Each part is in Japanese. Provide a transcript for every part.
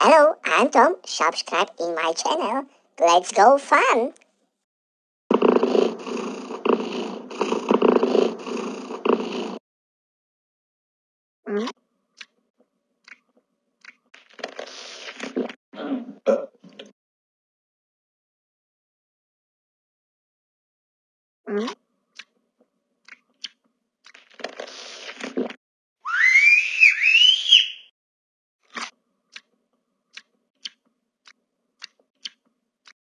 Hello, I'm Tom. Subscribe in my channel. Let's go fun!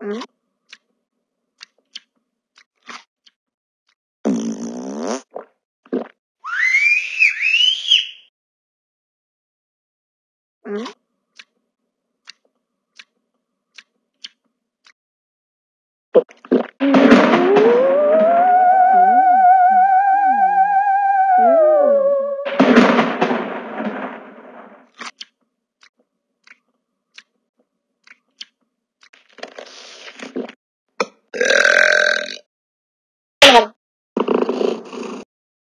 んん